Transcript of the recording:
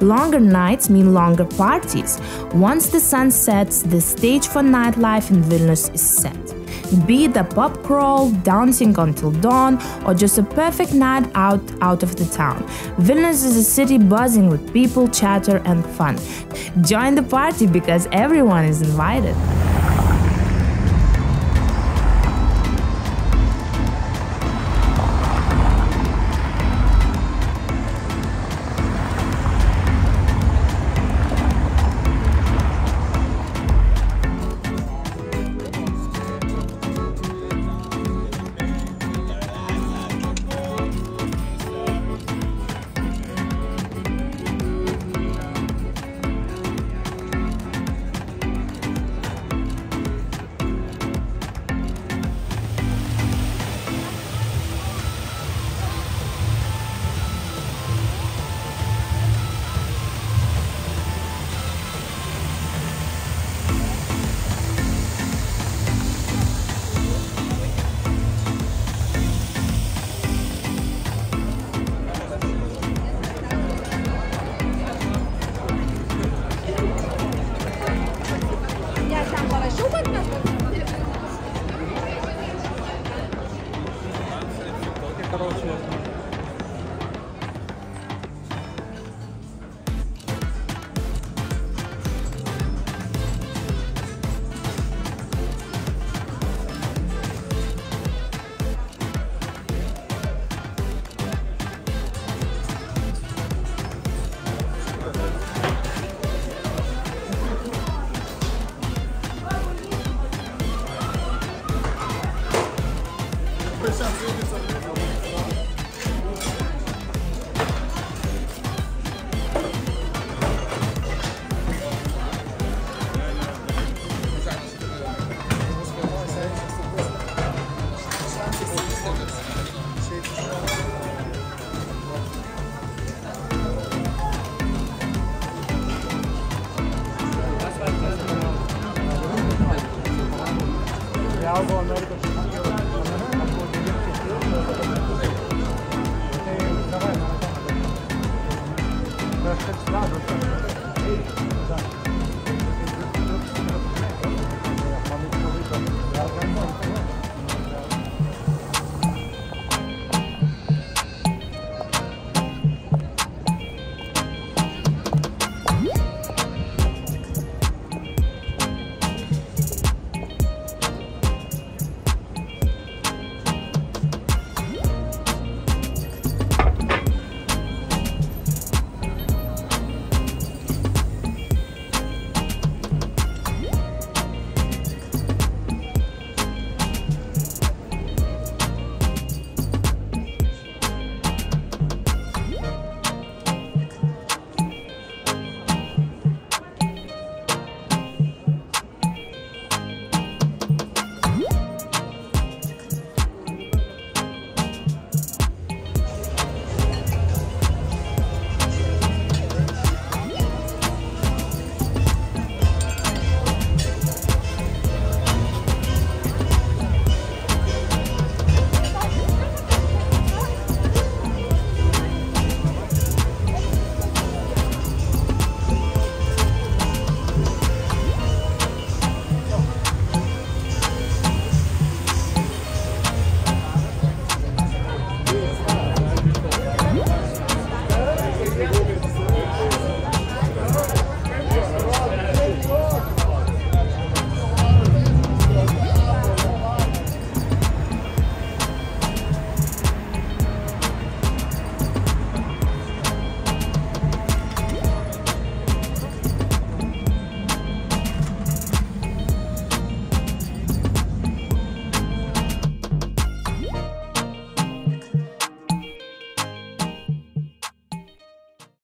Longer nights mean longer parties. Once the sun sets, the stage for nightlife in Vilnius is set. Be it a pub crawl, dancing until dawn, or just a perfect night out out of the town. Vilnius is a city buzzing with people, chatter, and fun. Join the party because everyone is invited. короче.